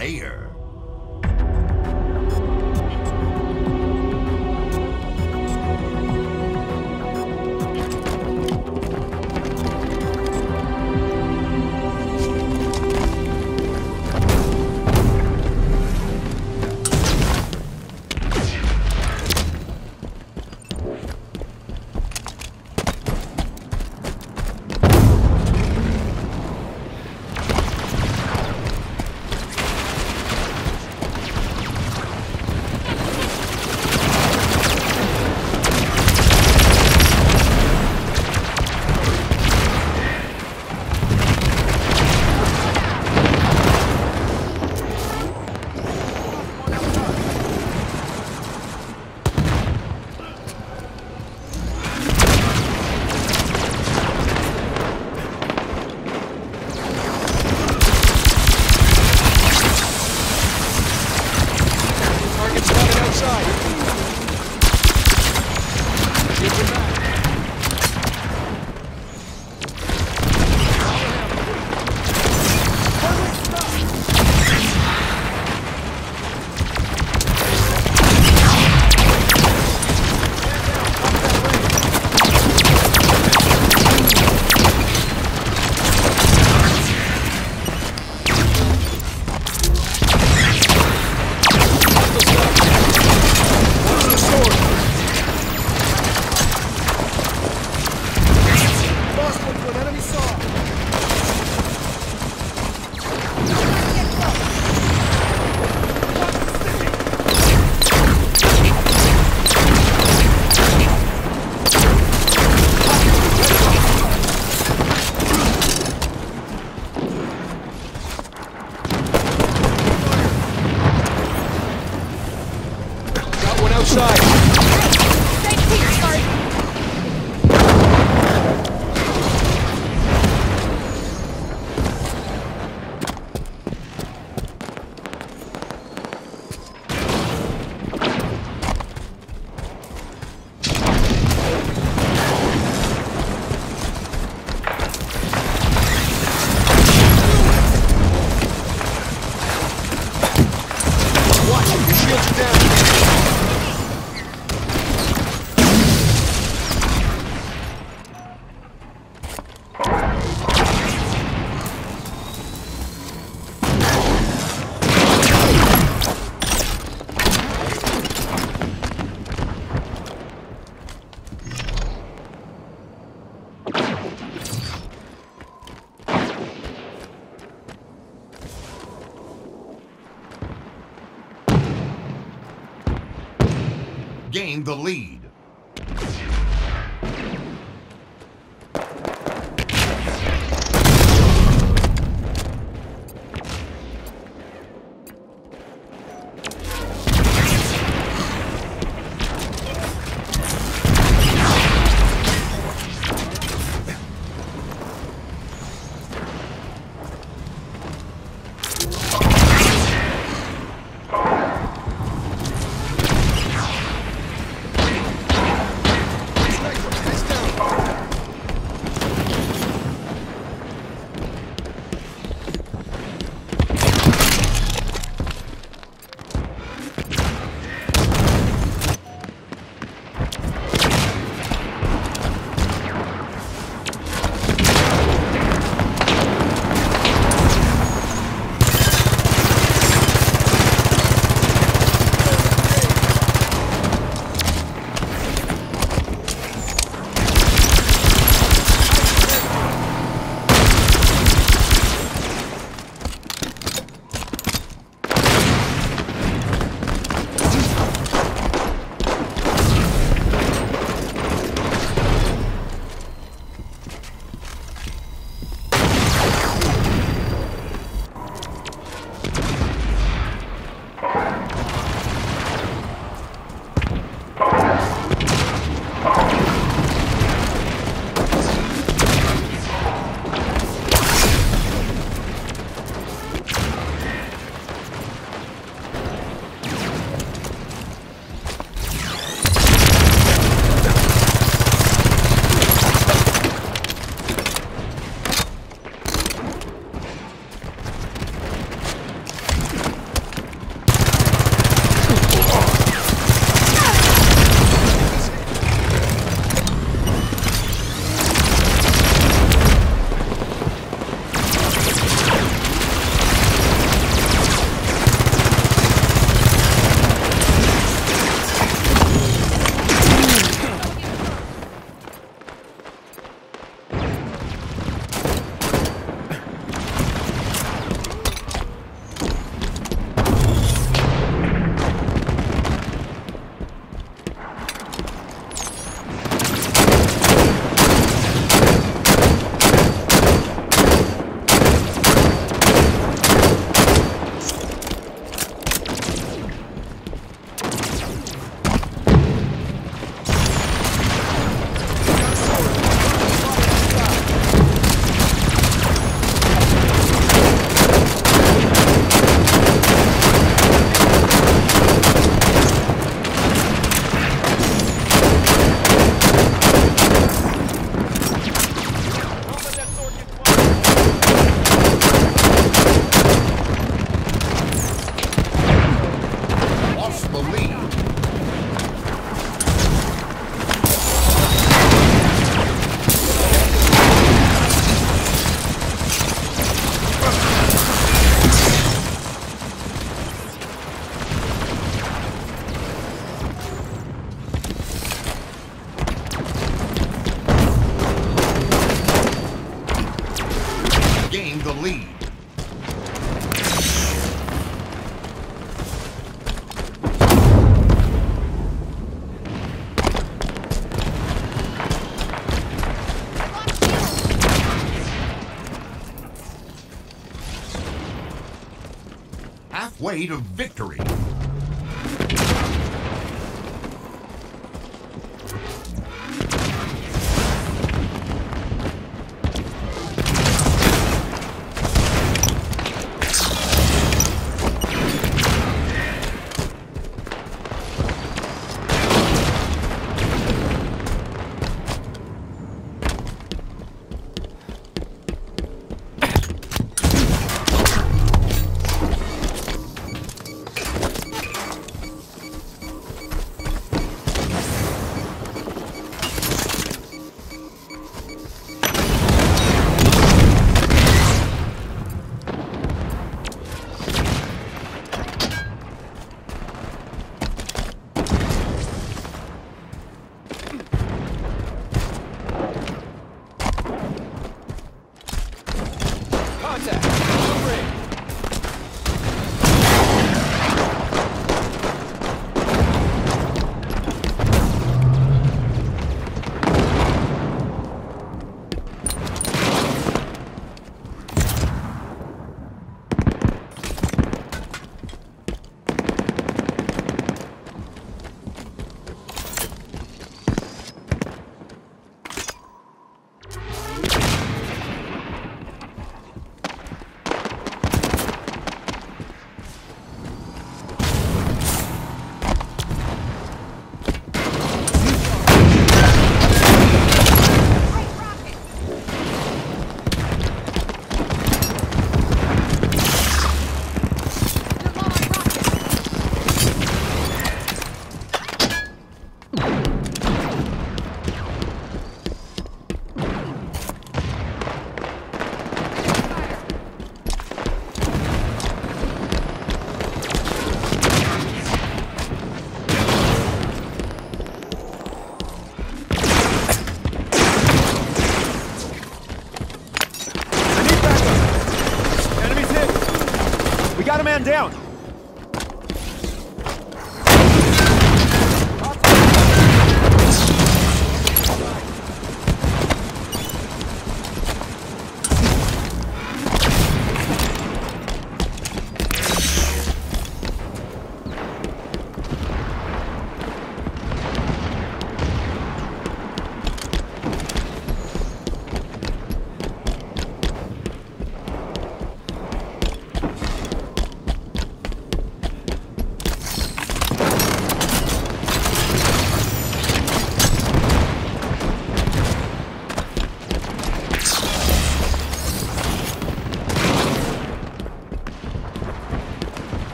Slayer. The lead.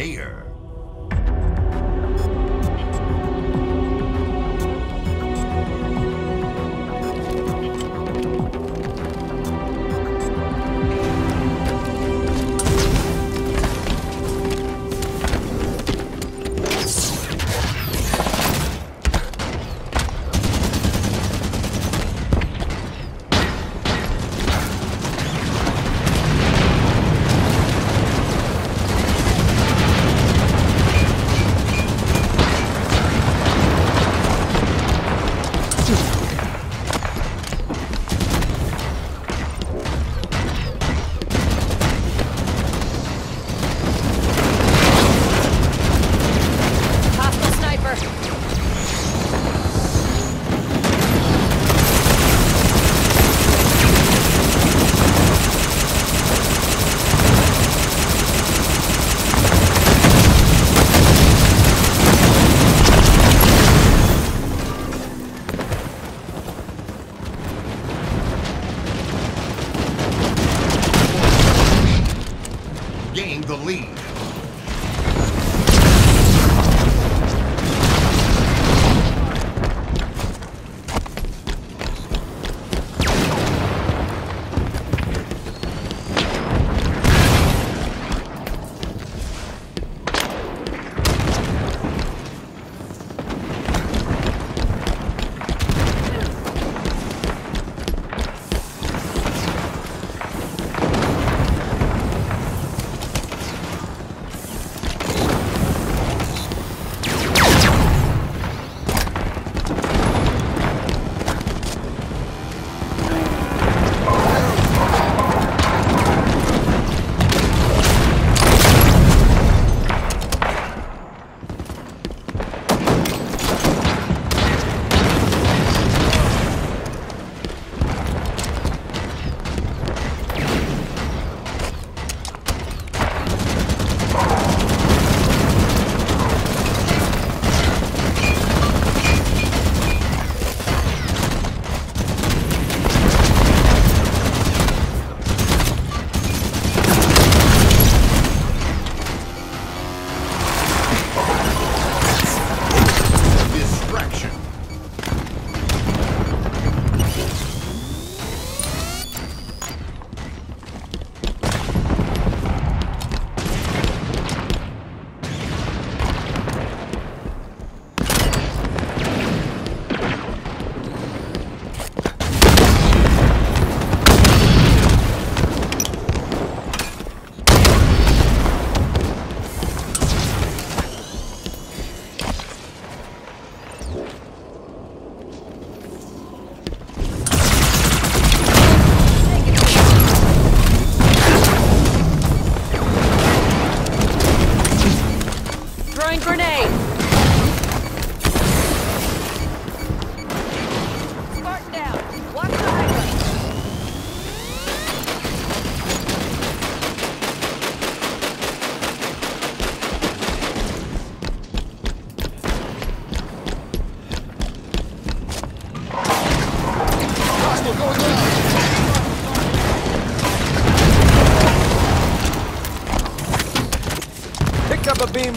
Slayer.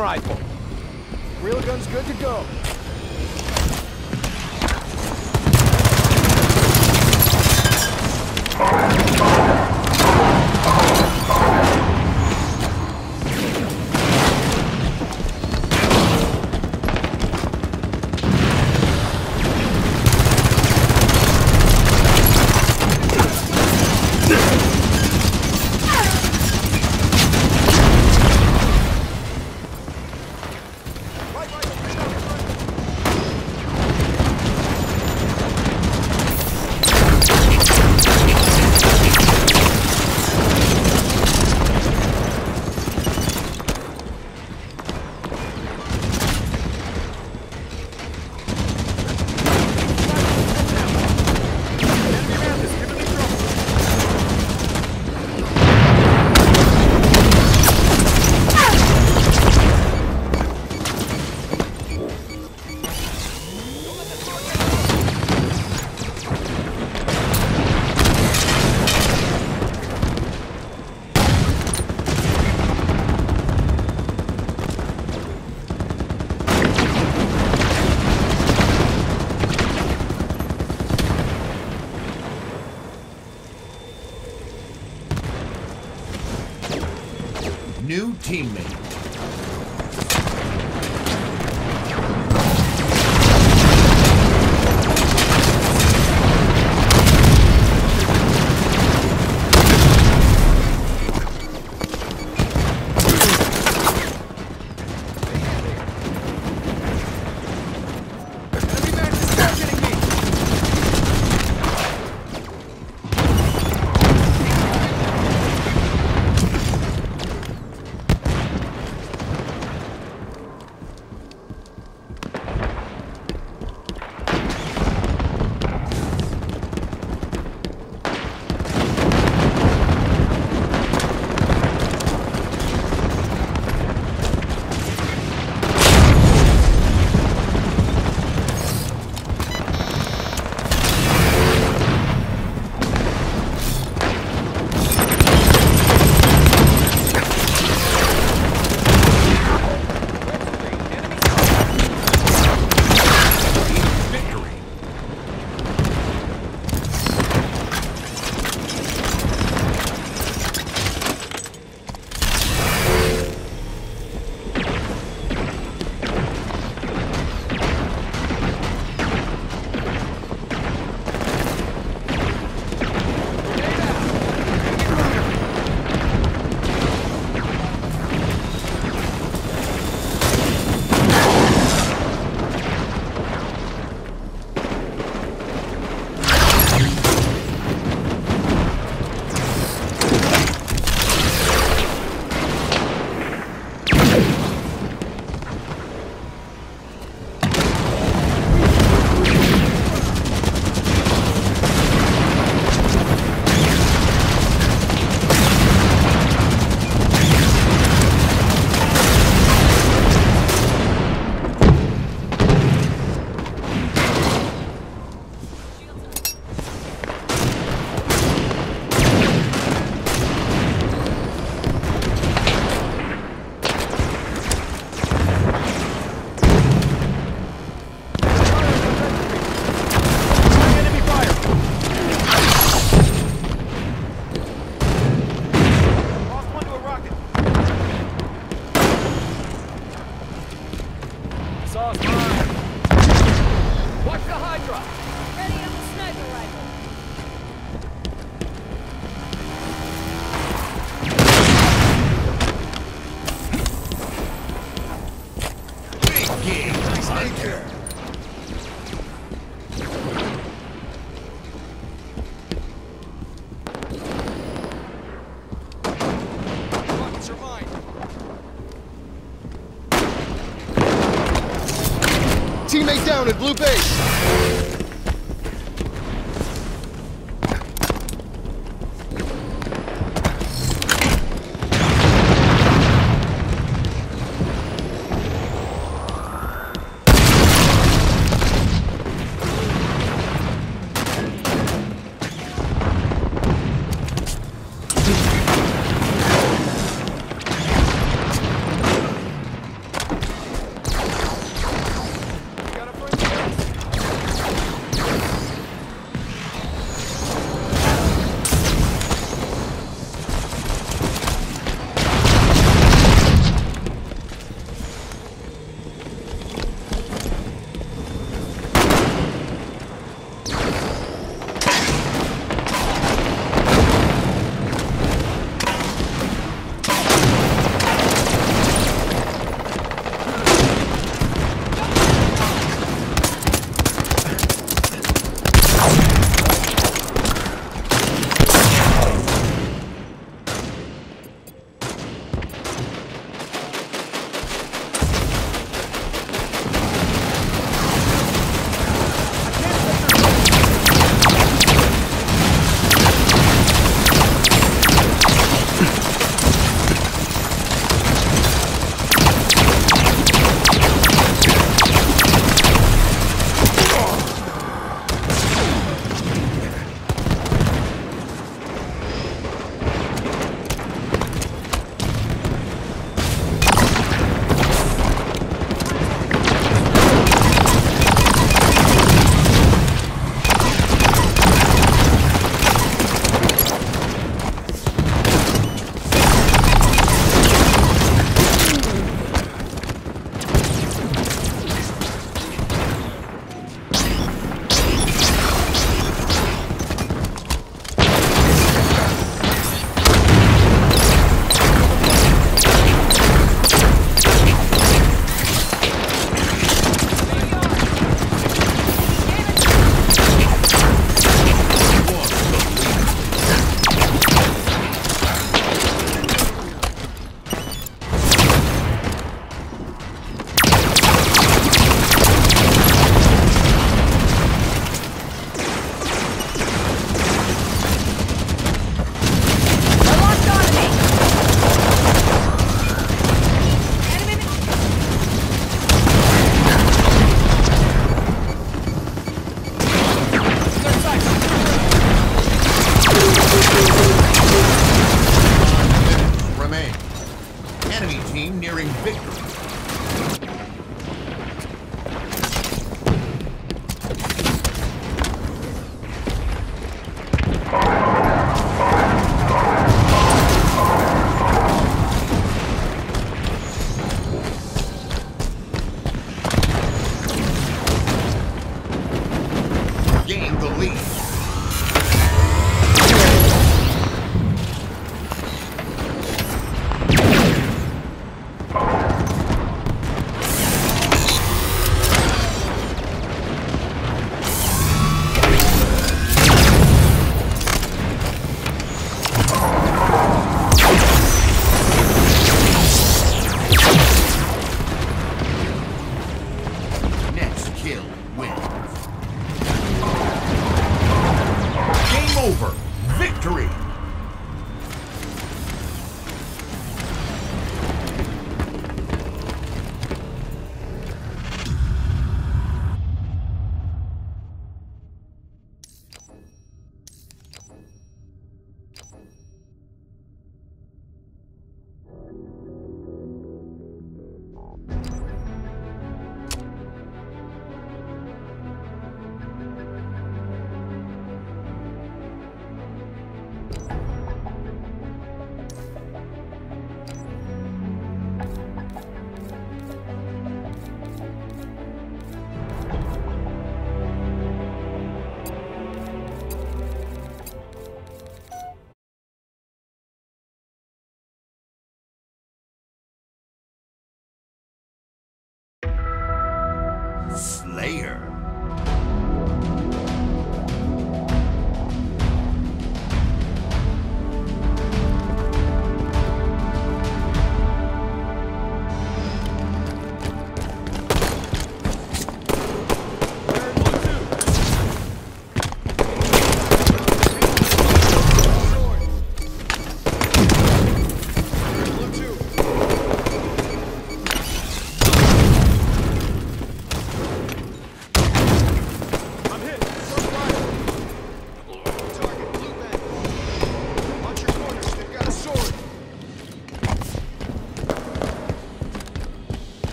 Rifle. Down at blue base.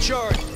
Shields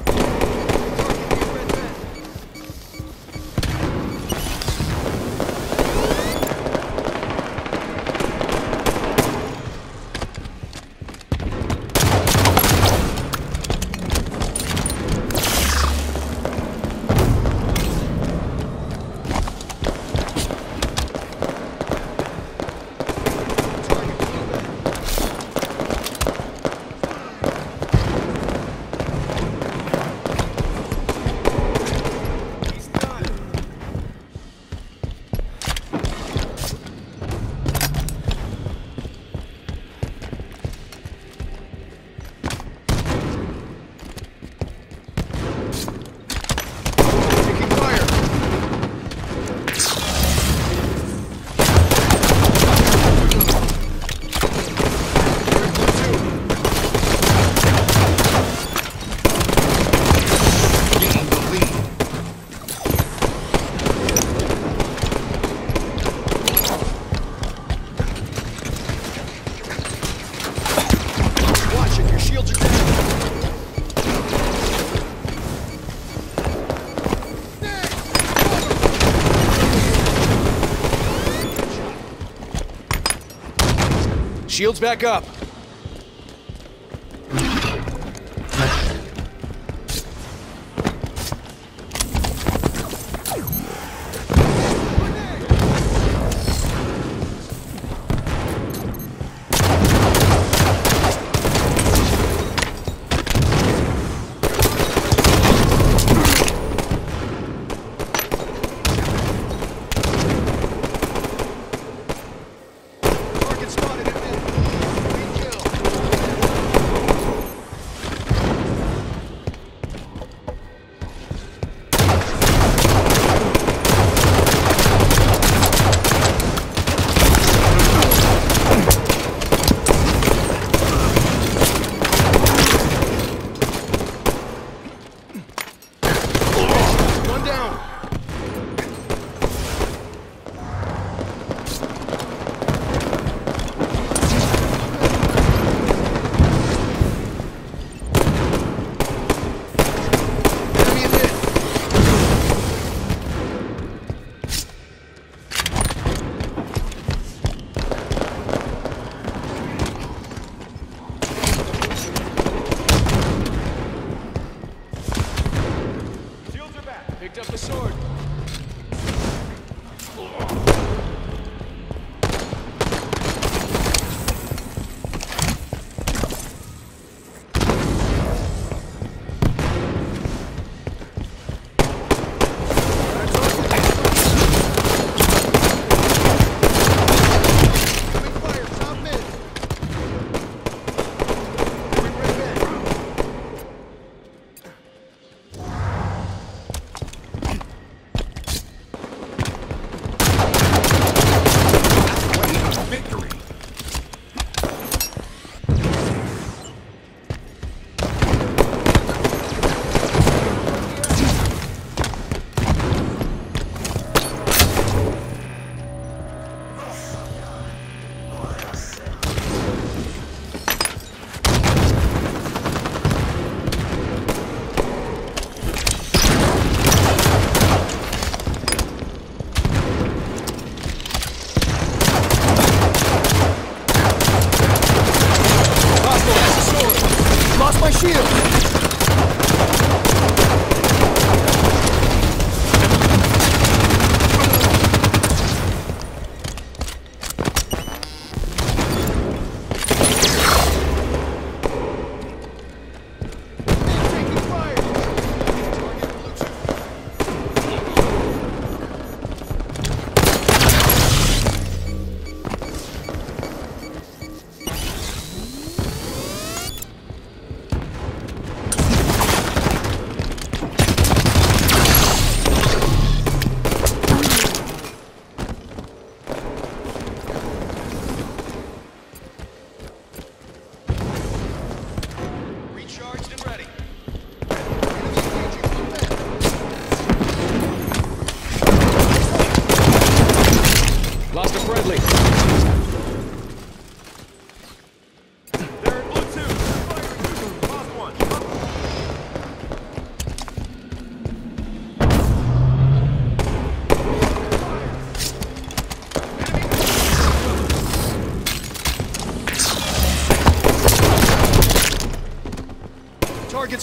Shields back up.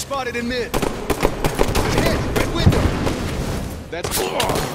Spotted in mid. Hit, red window. That's.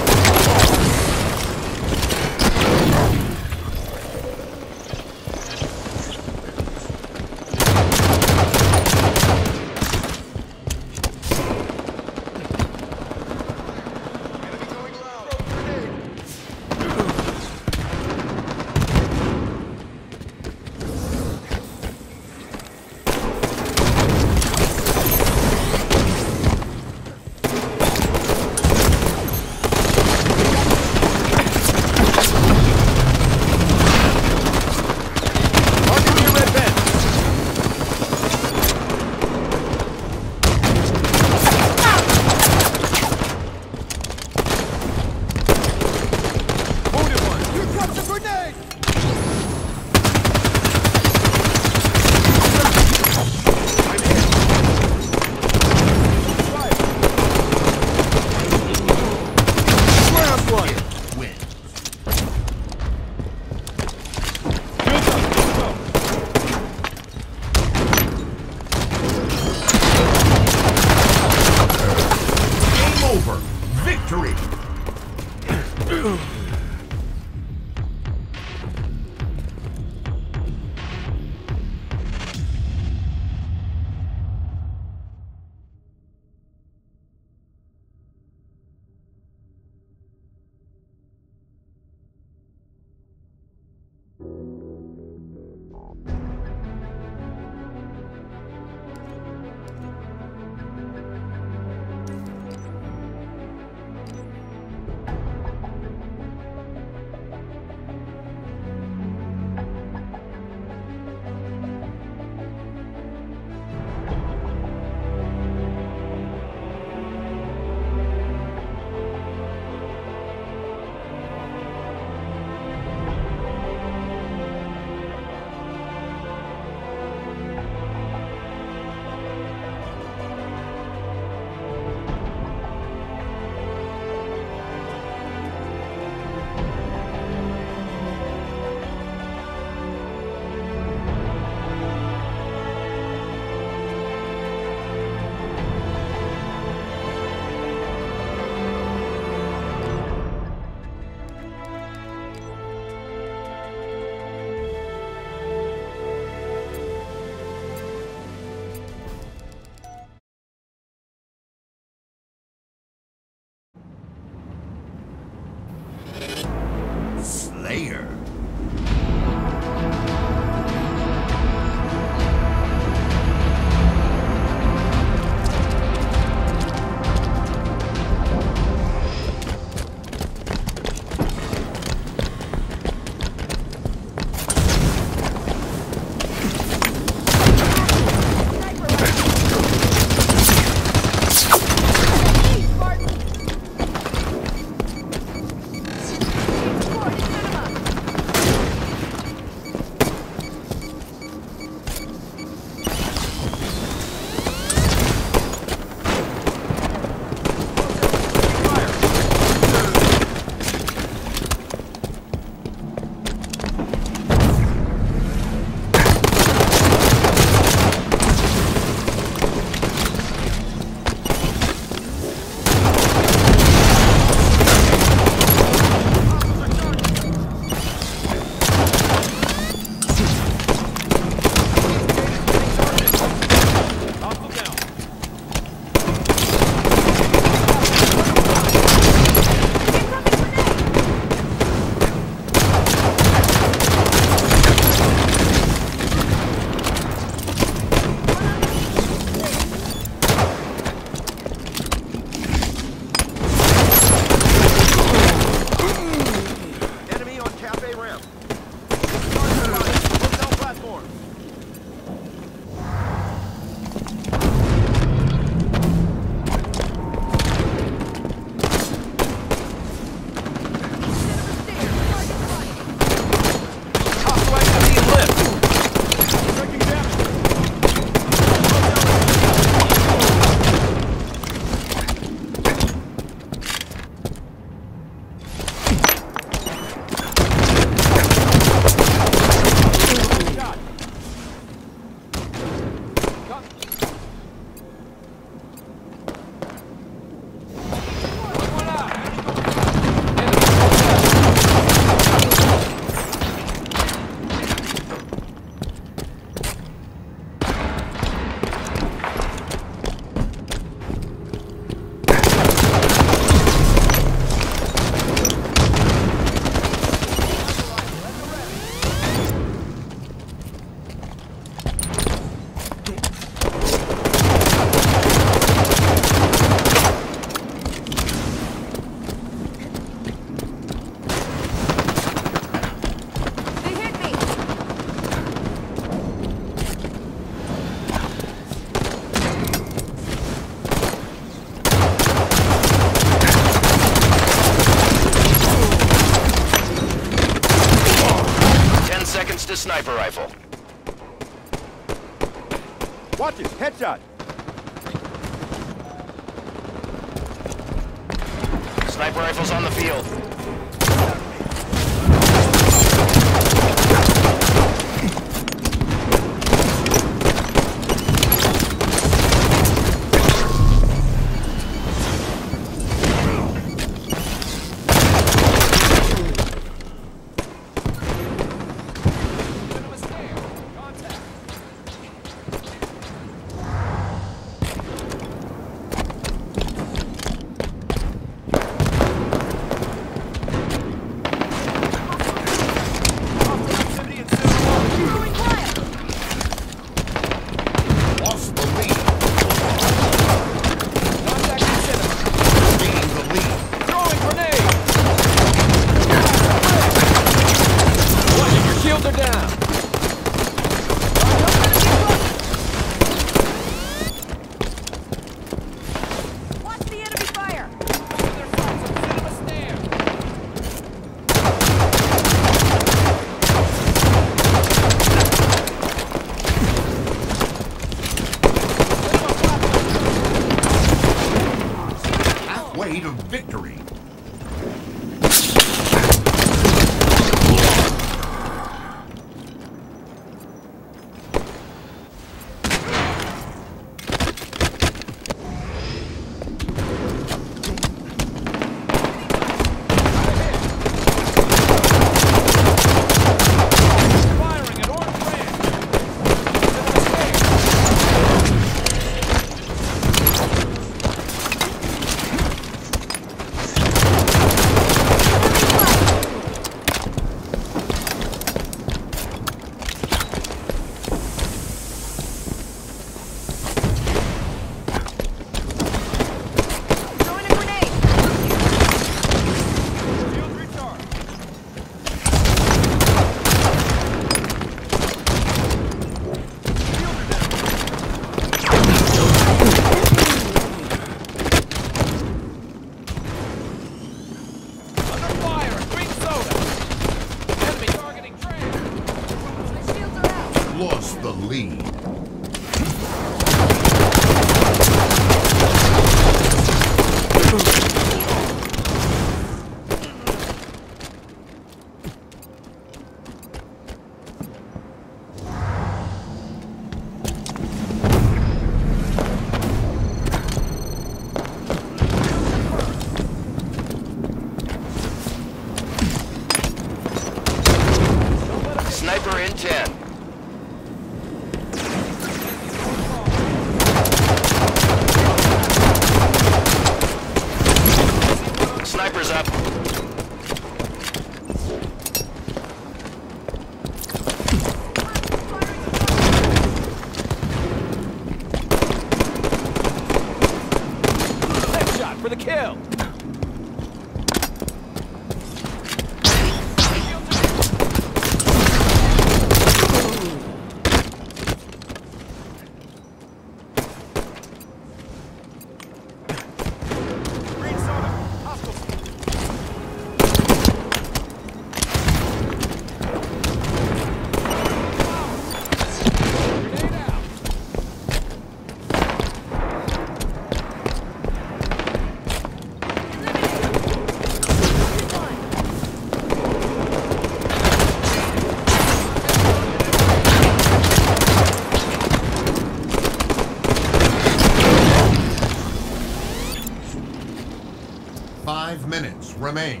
Remain.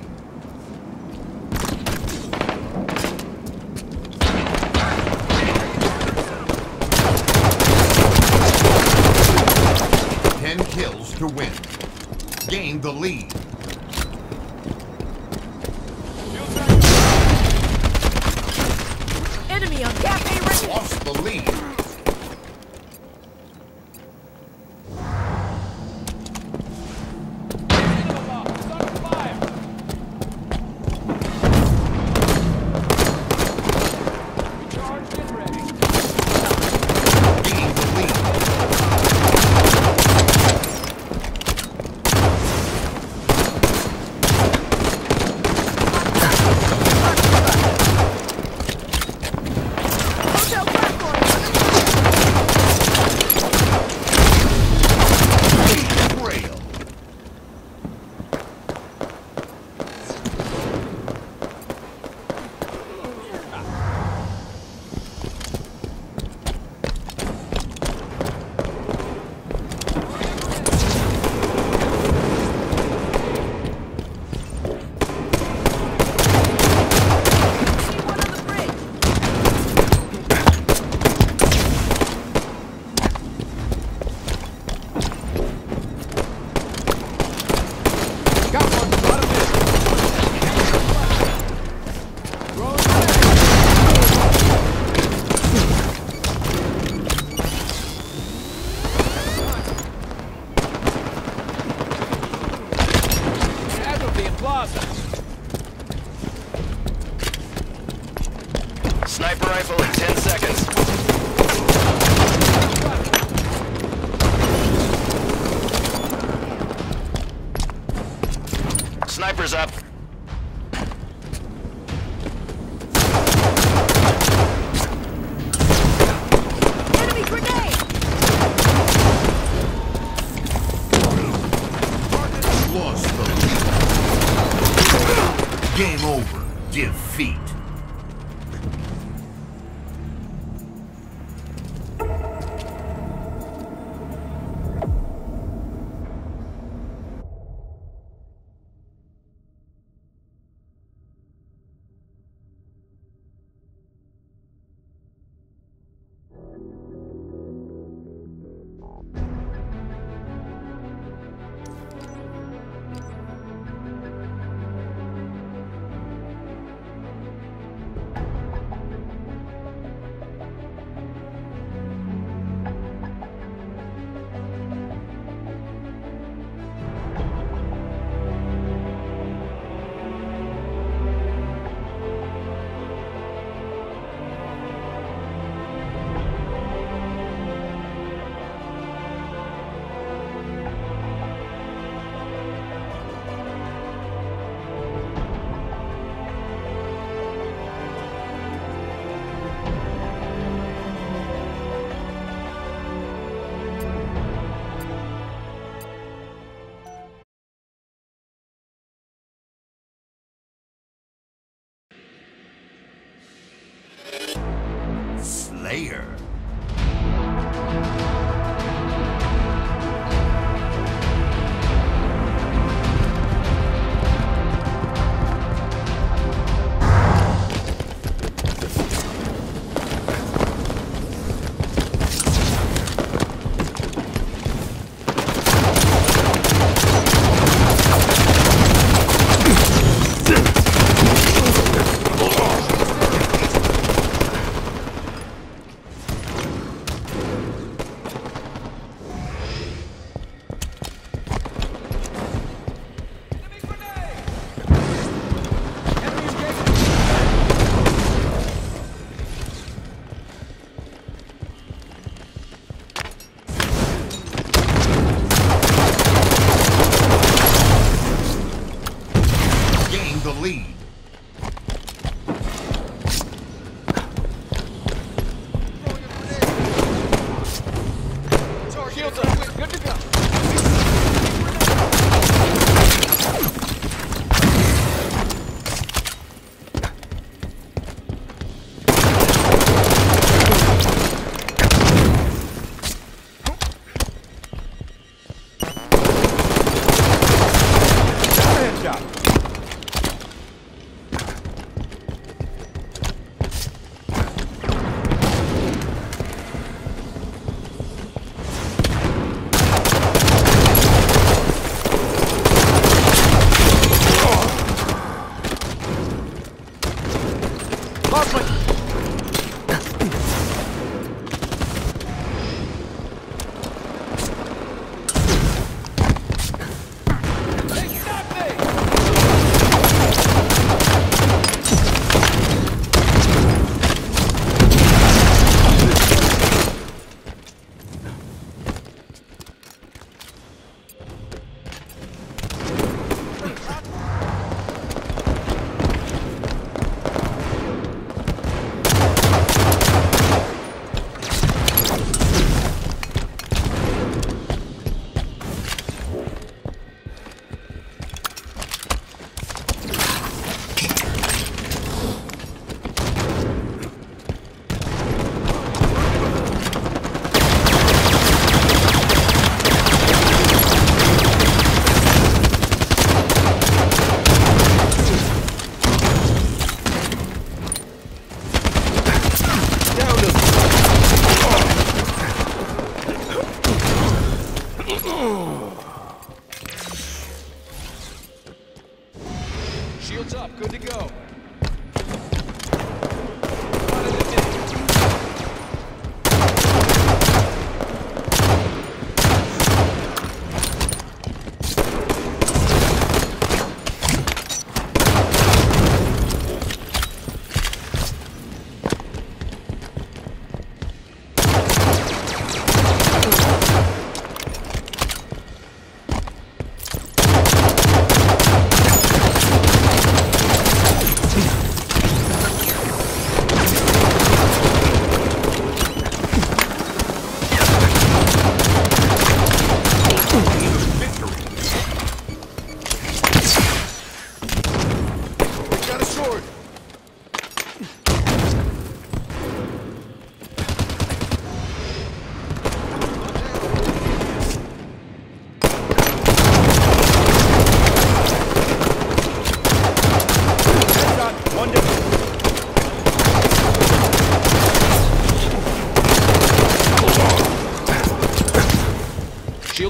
Ten kills to win. Gain the lead. Slayer.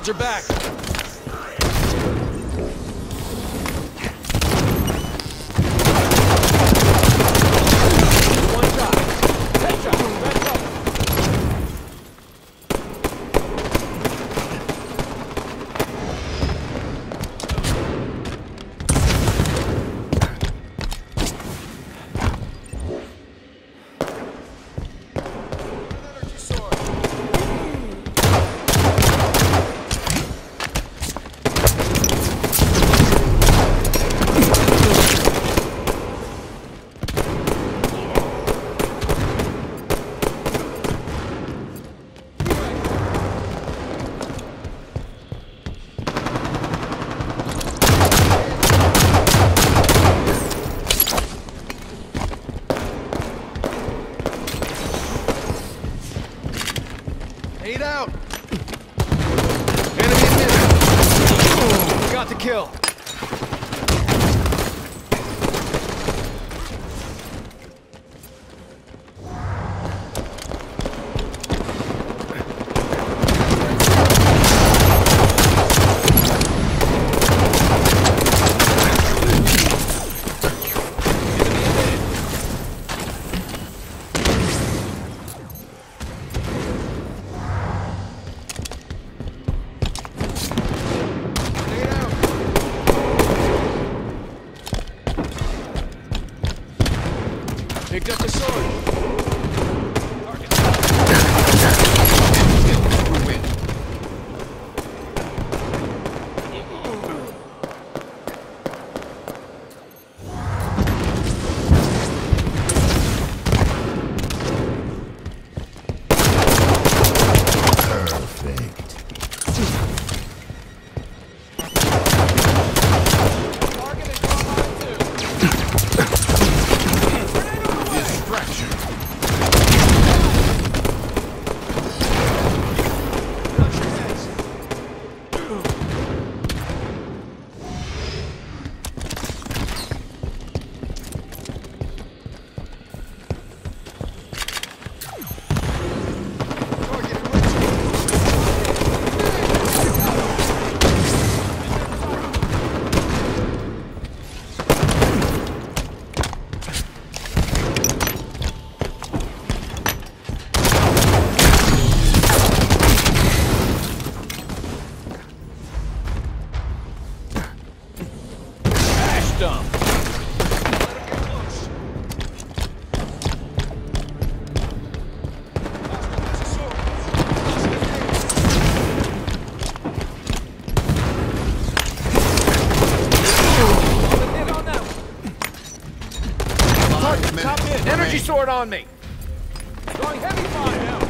Guards are back. Top in. Energy sword on me. Going heavy fire now.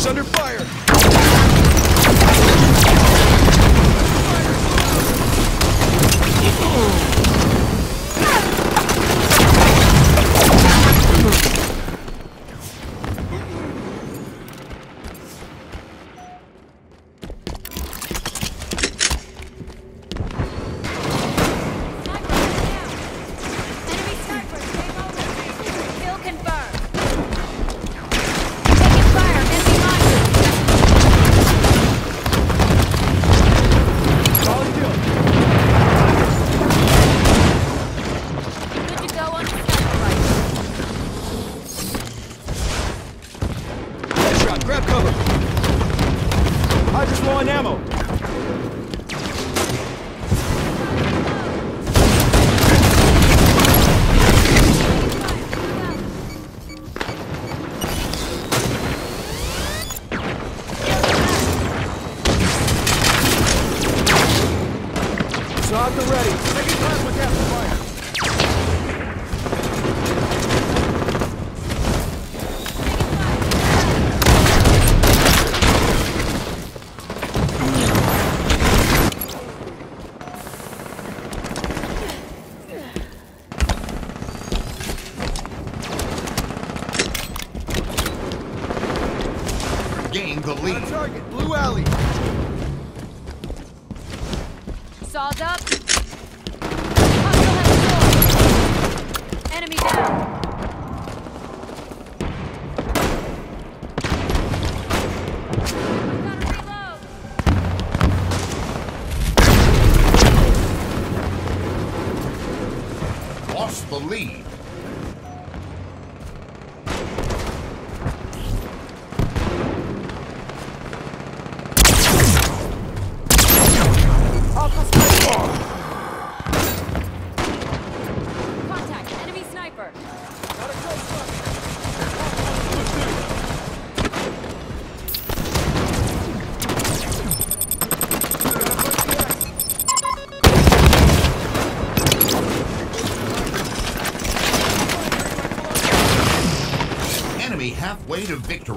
Is under fire.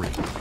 Victory.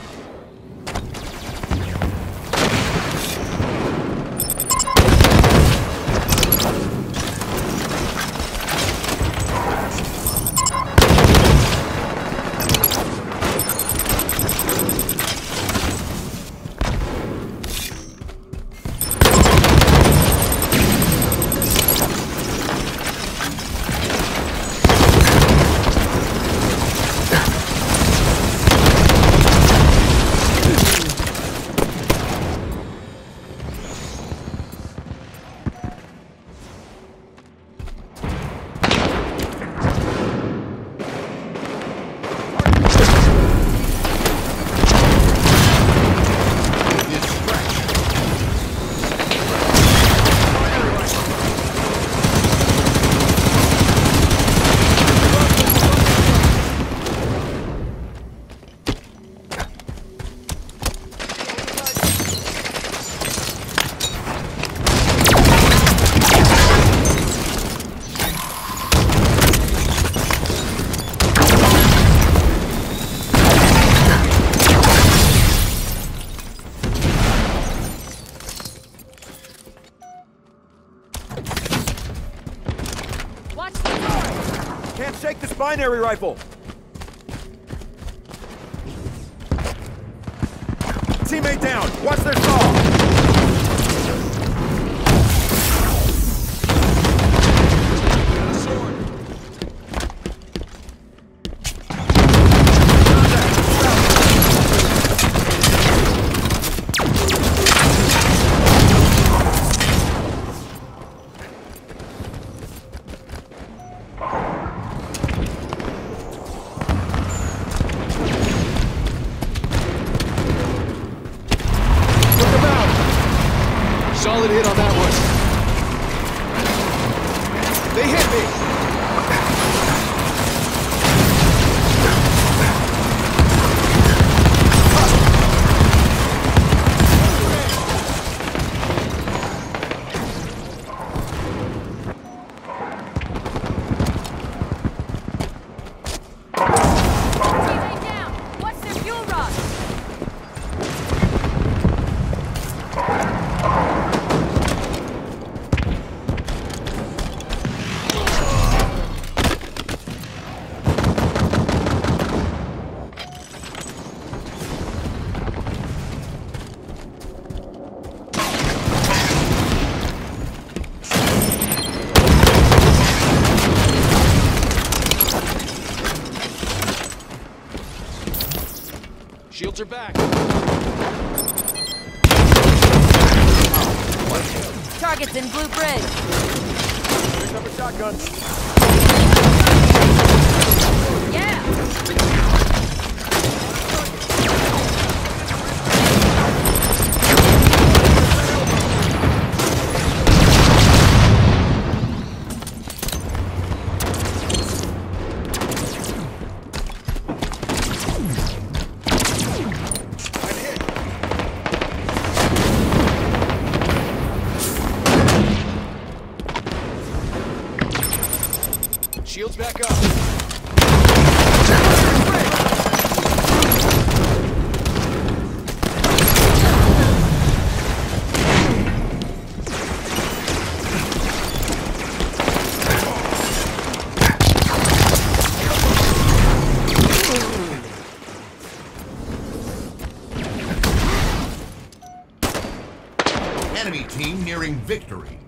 binary rifle. Shields are back. Targets in Blue Bridge. Pick up. victory.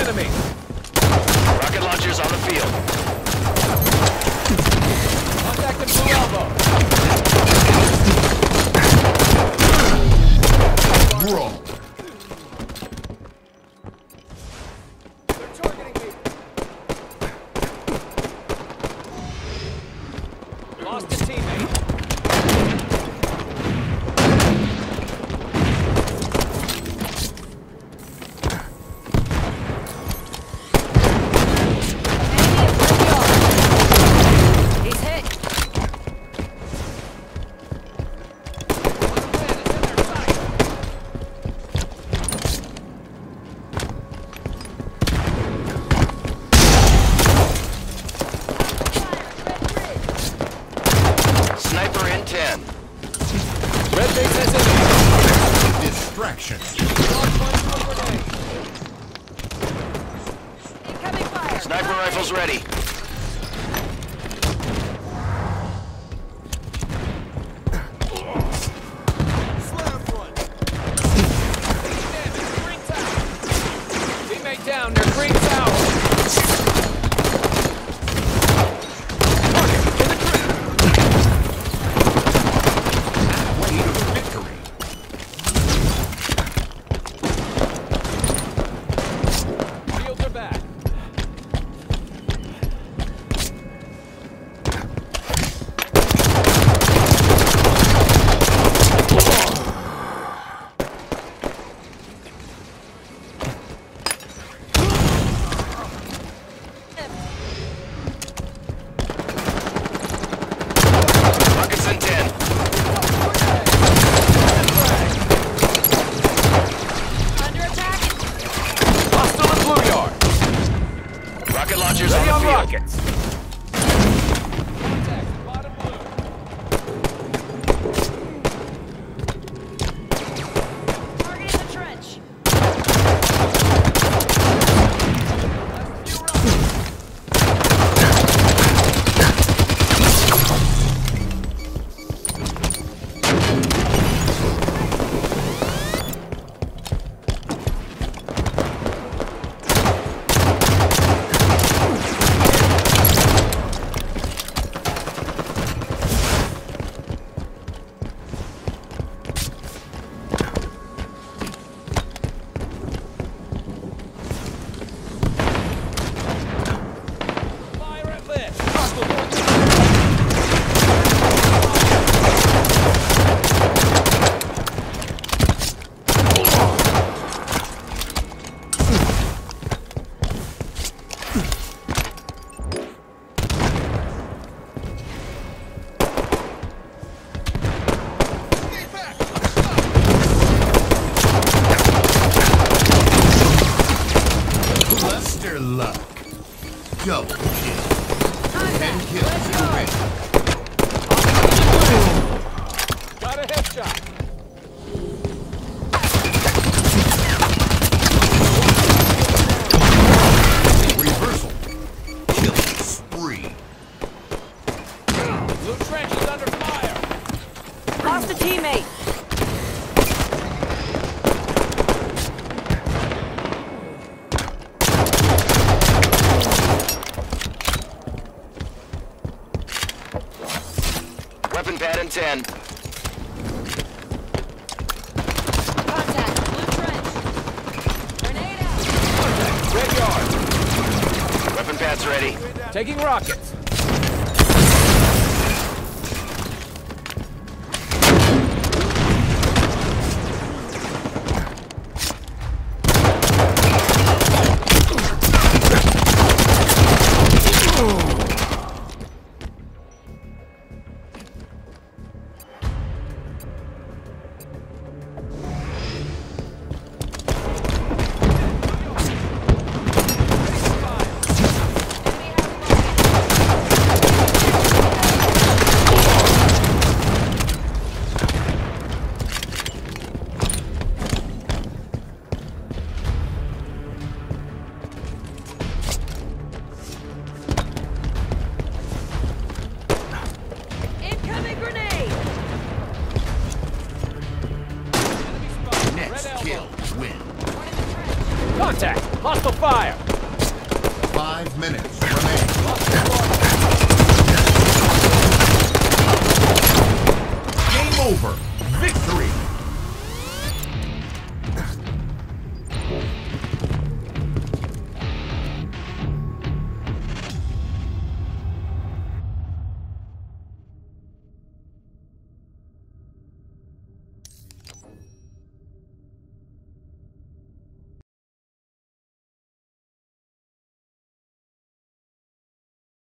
enemy. Rocket launchers on the field. Contact at Blue Elbow.